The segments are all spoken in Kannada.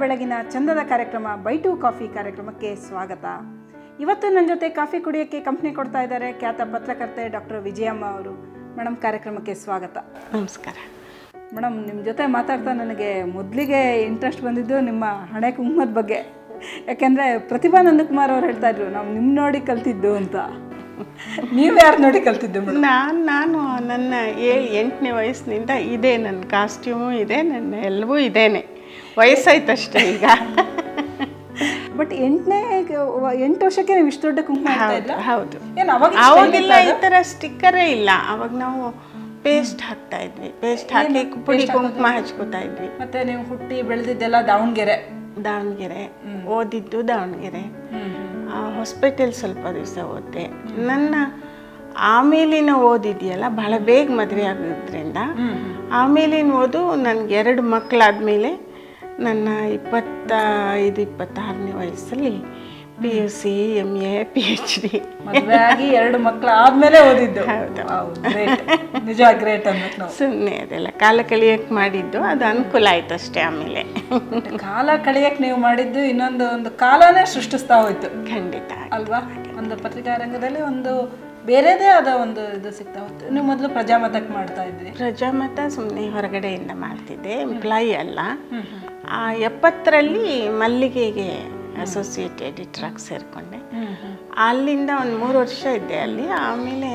ಬೆಳಗಿನ ಚಂದದ ಕಾರ್ಯಕ್ರಮ ಬೈ ಟು ಕಾಫಿ ಕಾರ್ಯಕ್ರಮಕ್ಕೆ ಸ್ವಾಗತ. ಇವತ್ತು ನನ್ನ ಜೊತೆ ಕಾಫಿ ಕುಡಿಯೋಕ್ಕೆ ಕಂಪ್ನಿ ಕೊಡ್ತಾ ಇದ್ದಾರೆ ಖ್ಯಾತ ಪತ್ರಕರ್ತೆ ಡಾಕ್ಟರ್ ವಿಜಯಮ್ಮ ಅವರು. ಮೇಡಮ್ ಕಾರ್ಯಕ್ರಮಕ್ಕೆ ಸ್ವಾಗತ. ನಮಸ್ಕಾರ. ಮೇಡಮ್ ನಿಮ್ಮ ಜೊತೆ ಮಾತಾಡ್ತಾ ನನಗೆ ಮೊದಲಿಗೆ ಇಂಟ್ರೆಸ್ಟ್ ಬಂದಿದ್ದು ನಿಮ್ಮ ಹಣೆ ಕುಂಕುಮದ ಬಗ್ಗೆ. ಯಾಕೆಂದರೆ ಪ್ರತಿಭಾ ನಂದಕುಮಾರ್ ಅವ್ರು ಹೇಳ್ತಾ ಇದ್ರು ನಾವು ನಿಮ್ಮ ನೋಡಿ ಕಲ್ತಿದ್ದು ಅಂತ. ನೀವು ಯಾರು ನೋಡಿ ಕಲ್ತಿದ್ದು ನಾನು ನಾನು ನನ್ನ ಏಳು ಎಂಟನೇ ವಯಸ್ಸಿನಿಂದ ಇದೆ ನನ್ನ ಕಾಸ್ಟ್ಯೂಮು ಇದೆ ನನ್ನ ಎಲ್ಲವೂ ಇದೇನೆ. ವಯಸ್ಸಾಯ್ತಷ್ಟೇ ಈಗ. ಬಟ್ ಎಂಟನೇ ಎಂಟು ವರ್ಷಕ್ಕೆ ನೀವು ಇಷ್ಟು ದೊಡ್ಡ ಕುಂಕುಮ? ಹೌದು ಅವಾಗೆಲ್ಲ ಈ ಥರ ಸ್ಟಿಕ್ಕರೇ ಇಲ್ಲ. ಅವಾಗ ನಾವು ಪೇಸ್ಟ್ ಹಾಕ್ತಾ ಇದ್ವಿ. ಪೇಸ್ಟ್ ಹಾಕಿ ಪುಡಿ ಕುಂಕುಮ ಹಚ್ಕೋತಾ ಇದ್ವಿ. ಮತ್ತೆ ನೀವು ಹುಟ್ಟಿ ಬೆಳೆದಿದ್ದೆಲ್ಲ ದಾವಣಗೆರೆ? ದಾವಣಗೆರೆ. ಓದಿದ್ದು ದಾವಣಗೆರೆ. ಹಾಸ್ಪಿಟಲ್ ಸ್ವಲ್ಪ ದಿವಸ ಓದಿದೆ. ನನ್ನ ಆಮೇಲಿನ ಓದಿದೆಯಲ್ಲ ಬಹಳ ಬೇಗ ಮದುವೆ ಆಗೋದ್ರಿಂದ ಆಮೇಲಿನ ಓದು ನನಗೆ ಎರಡು ಮಕ್ಕಳಾದಮೇಲೆ ನನ್ನ ಇಪ್ಪತ್ತ ಐದು ಇಪ್ಪತ್ತಾರನೇ ವಯಸ್ಸಲ್ಲಿ P U C M A P H D ಆಗಿ ಎರಡು ಮಕ್ಕಳು ಆದಮೇಲೆ ಓದಿದ್ದು. ನಿಜ ಗ್ರೇಟ್ ನಾವು. ಸುಮ್ಮನೆ ಅದೆಲ್ಲ ಕಾಲ ಕಳಿಯಕ್ಕೆ ಮಾಡಿದ್ದು ಅದು ಅನುಕೂಲ ಆಯ್ತು ಅಷ್ಟೇ ಆಮೇಲೆ. ಕಾಲ ಕಳಿಯಕ್ಕೆ ನೀವು ಮಾಡಿದ್ದು ಇನ್ನೊಂದು ಒಂದು ಕಾಲನೇ ಸೃಷ್ಟಿಸ್ತಾ ಹೋಯ್ತು. ಖಂಡಿತ. ಅಲ್ವಾ? ಒಂದು ಪತ್ರಿಕಾ ರಂಗದಲ್ಲಿ ಒಂದು ಬೇರೆದೇ ಆದ ಒಂದು ಇದು ಸಿಗ್ತಾ ನೀವು ಮೊದಲು ಪ್ರಜಾಮತಕ್ಕೆ ಮಾಡ್ತಾ ಇದ್ರಿ. ಪ್ರಜಾಮತ ಸುಮ್ಮನೆ ಹೊರಗಡೆಯಿಂದ ಮಾಡ್ತಿದ್ದೆ ಎಂಪ್ಲಾಯಿ ಅಲ್ಲ. ಆ ಎಪ್ಪತ್ತರಲ್ಲಿ ಮಲ್ಲಿಗೆಗೆ ಅಸೋಸಿಯೇಟ್ ಎಡಿಟ್ರಾಗಿ ಸೇರಿಕೊಂಡೆ. ಅಲ್ಲಿಂದ ಒಂದು ಮೂರು ವರ್ಷ ಇದ್ದೆ ಅಲ್ಲಿ. ಆಮೇಲೆ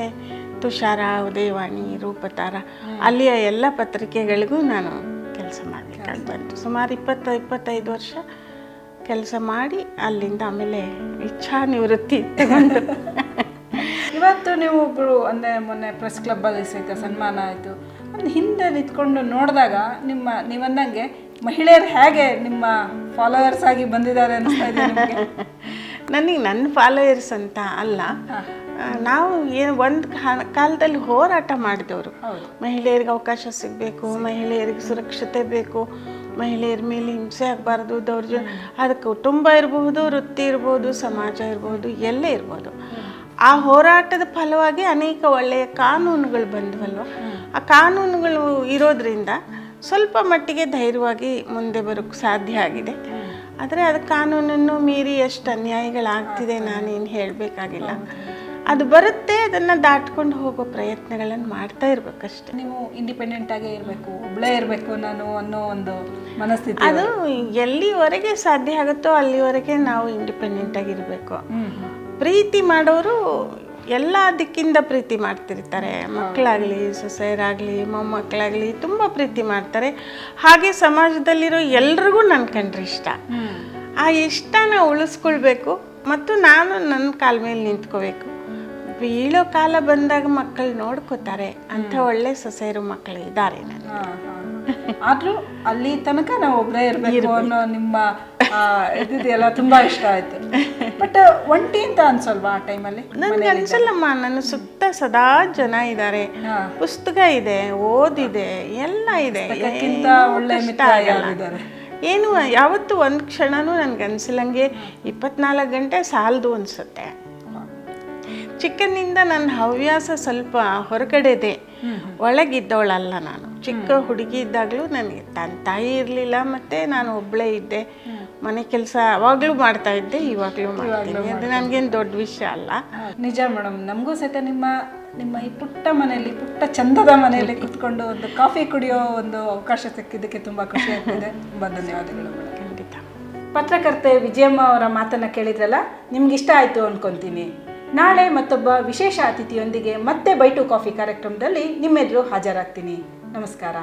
ತುಷಾರ ಉದಯವಾಣಿ ರೂಪತಾರ ಅಲ್ಲಿಯ ಎಲ್ಲ ಪತ್ರಿಕೆಗಳಿಗೂ ನಾನು ಕೆಲಸ ಮಾಡಬೇಕಾಗಿ ಬಂತು. ಸುಮಾರು ಇಪ್ಪತ್ತು ಇಪ್ಪತ್ತೈದು ವರ್ಷ ಕೆಲಸ ಮಾಡಿ ಅಲ್ಲಿಂದ ಆಮೇಲೆ ಇಚ್ಛಾ ನಿವೃತ್ತಿ ತಗೊಂಡು. ಇವತ್ತು ನೀವು ಒಬ್ಬರು ಅಂದರೆ ಮೊನ್ನೆ ಪ್ರೆಸ್ ಕ್ಲಬ್ಬಲ್ಲಿ ಸಹಿತ ಸನ್ಮಾನ ಆಯಿತು. ಒಂದು ಹಿಂದೆ ನಿಂತ್ಕೊಂಡು ನೋಡಿದಾಗ ನಿಮ್ಮ ನೀವಂದಂಗೆ ಮಹಿಳೆಯರು ಹೇಗೆ ನಿಮ್ಮ ಫಾಲೋವರ್ಸ್ ಆಗಿ ಬಂದಿದ್ದಾರೆ ಅನಿಸ್ತಾ ಇದೆ ನಿಮಗೆ? ನನಗೆ ನನ್ನ ಫಾಲೋಯರ್ಸ್ ಅಂತ ಅಲ್ಲ. ನಾವು ಏನು ಒಂದು ಕಾಲದಲ್ಲಿ ಹೋರಾಟ ಮಾಡಿದವರು. ಮಹಿಳೆಯರಿಗೆ ಅವಕಾಶ ಸಿಗಬೇಕು ಮಹಿಳೆಯರಿಗೆ ಸುರಕ್ಷತೆ ಬೇಕು ಮಹಿಳೆಯರ ಮೇಲೆ ಹಿಂಸೆ ಆಗಬಾರ್ದು ದೌರ್ಜನ್ಯ. ಅದಕ್ಕೆ ಕುಟುಂಬ ಇರಬಹುದು ವೃತ್ತಿ ಇರ್ಬೋದು ಸಮಾಜ ಇರ್ಬೋದು ಎಲ್ಲೇ ಇರ್ಬೋದು. ಆ ಹೋರಾಟದ ಫಲವಾಗಿ ಅನೇಕ ಒಳ್ಳೆಯ ಕಾನೂನುಗಳು ಬಂದವಲ್ವ? ಆ ಕಾನೂನುಗಳು ಇರೋದ್ರಿಂದ ಸ್ವಲ್ಪ ಮಟ್ಟಿಗೆ ಧೈರ್ಯವಾಗಿ ಮುಂದೆ ಬರೋಕ್ಕೆ ಸಾಧ್ಯ ಆಗಿದೆ. ಆದರೆ ಅದು ಕಾನೂನನ್ನು ಮೀರಿ ಎಷ್ಟು ಅನ್ಯಾಯಗಳಾಗ್ತಿದೆ ನಾನೇನು ಹೇಳಬೇಕಾಗಿಲ್ಲ. ಅದು ಬರುತ್ತೆ ಅದನ್ನು ದಾಟ್ಕೊಂಡು ಹೋಗೋ ಪ್ರಯತ್ನಗಳನ್ನು ಮಾಡ್ತಾ ಇರ್ಬೇಕಷ್ಟೆ. ನೀವು ಇಂಡಿಪೆಂಡೆಂಟ್ ಆಗೇ ಇರಬೇಕು ಒಬ್ಬಳೇ ಇರಬೇಕು ನಾನು ಅನ್ನೋ ಒಂದು ಮನಸ್ಥಿತಿ ಅದು ಎಲ್ಲಿವರೆಗೆ ಸಾಧ್ಯ ಆಗುತ್ತೋ ಅಲ್ಲಿವರೆಗೆ ನಾವು ಇಂಡಿಪೆಂಡೆಂಟ್ ಆಗಿರಬೇಕು. ಪ್ರೀತಿ ಮಾಡೋರು ಎಲ್ಲ ದಿಕ್ಕಿಂದ ಪ್ರೀತಿ ಮಾಡ್ತಿರ್ತಾರೆ. ಮಕ್ಕಳಾಗಲಿ ಸೊಸೆಯರಾಗಲಿ ಮೊಮ್ಮಕ್ಕಳಾಗಲಿ ತುಂಬ ಪ್ರೀತಿ ಮಾಡ್ತಾರೆ. ಹಾಗೆ ಸಮಾಜದಲ್ಲಿರೋ ಎಲ್ರಿಗೂ ನನ್ನ ಕಂಡ್ರೆ ಇಷ್ಟ. ಆ ಇಷ್ಟನ ಉಳಿಸ್ಕೊಳ್ಬೇಕು ಮತ್ತು ನಾನು ನನ್ನ ಕಾಲ ಮೇಲೆ ನಿಂತ್ಕೋಬೇಕು. ಬೀಳೋ ಕಾಲ ಬಂದಾಗ ಮಕ್ಕಳು ನೋಡ್ಕೋತಾರೆ. ಅಂಥ ಒಳ್ಳೆ ಸೊಸೆಯರು ಮಕ್ಕಳು ಇದ್ದಾರೆ ನಾನು ಆದರೂ ಅಲ್ಲಿ ತನಕ ನಾವು ಒಬ್ಬರೇ ಇರಬೇಕು. ಅನ್ನೋ ನಿಮ್ಮ ಆ, ಇದಿದೆಯಲ್ಲ ತುಂಬಾ ಇಷ್ಟ ಆಯ್ತು. ಬಟ್ ಒಂಟಿ ಅಂತ ಅನ್ಸಲ್ವಾ ಆ ಟೈಮಲ್ಲಿ ನನ್ಗೆ ಅನ್ಸಲ್ಲಮ್ಮ ನನ್ನ ಸುತ್ತ ಸದಾ ಜನ ಇದ್ದಾರೆ. ಪುಸ್ತಕ ಇದೆ ಓದಿದೆ ಎಲ್ಲ ಇದೆ. ಒಳ್ಳೆ ಏನು ಯಾವತ್ತು ಒಂದು ಕ್ಷಣನೂ ನನಗೆ ಅನ್ಸಿಲ್ಲಂಗೆ ಇಪ್ಪತ್ನಾಲ್ಕು ಗಂಟೆ ಸಾಲದು ಅನ್ಸುತ್ತೆ. ಚಿಕ್ಕನಿಂದ ನನ್ನ ಹವ್ಯಾಸ ಸ್ವಲ್ಪ ಹೊರಗಡೆದೆ. ಒಳಗಿದ್ದವಳಲ್ಲ ನಾನು. ಚಿಕ್ಕ ಹುಡುಗಿ ಇದ್ದಾಗಲೂ ನನಗೆ ತನ್ನ ತಾಯಿ ಇರಲಿಲ್ಲ ಮತ್ತು ನಾನು ಒಬ್ಬಳೇ ಇದ್ದೆ. ಮನೆ ಕೆಲಸ ಅವಾಗಲೂ ಮಾಡ್ತಾ ಇದ್ದೆ ಇವಾಗಲೂ ಮಾಡ್ತೀನಿ. ಅದು ನನಗೇನು ದೊಡ್ಡ ವಿಷಯ ಅಲ್ಲ. ನಿಜ ಮೇಡಮ್ ನಮಗೂ ಸಹಿತ ನಿಮ್ಮ ನಿಮ್ಮ ಈ ಪುಟ್ಟ ಮನೆಯಲ್ಲಿ ಪುಟ್ಟ ಚಂದದ ಮನೆಯಲ್ಲಿ ಕುತ್ಕೊಂಡು ಒಂದು ಕಾಫಿ ಕುಡಿಯೋ ಒಂದು ಅವಕಾಶ ಸಿಕ್ಕಿದ್ದಕ್ಕೆ ತುಂಬ ಖುಷಿ ಆಗ್ತಿದೆ. ತುಂಬ ಧನ್ಯವಾದಗಳು ಖಂಡಿತ. ಪತ್ರಕರ್ತೆ ವಿಜಯಮ್ಮ ಅವರ ಮಾತನ್ನು ಕೇಳಿದ್ರಲ್ಲ ನಿಮ್ಗೆ ಇಷ್ಟ ಆಯಿತು ಅನ್ಕೊಂತೀನಿ. ನಾಳೆ ಮತ್ತೊಬ್ಬ ವಿಶೇಷ ಅತಿಥಿಯೊಂದಿಗೆ ಮತ್ತೆ ಬೈಟು ಕಾಫಿ ಕಾರ್ಯಕ್ರಮದಲ್ಲಿ ನಿಮ್ಮೆದುರು ಹಾಜರಾಗ್ತೀನಿ. ನಮಸ್ಕಾರ.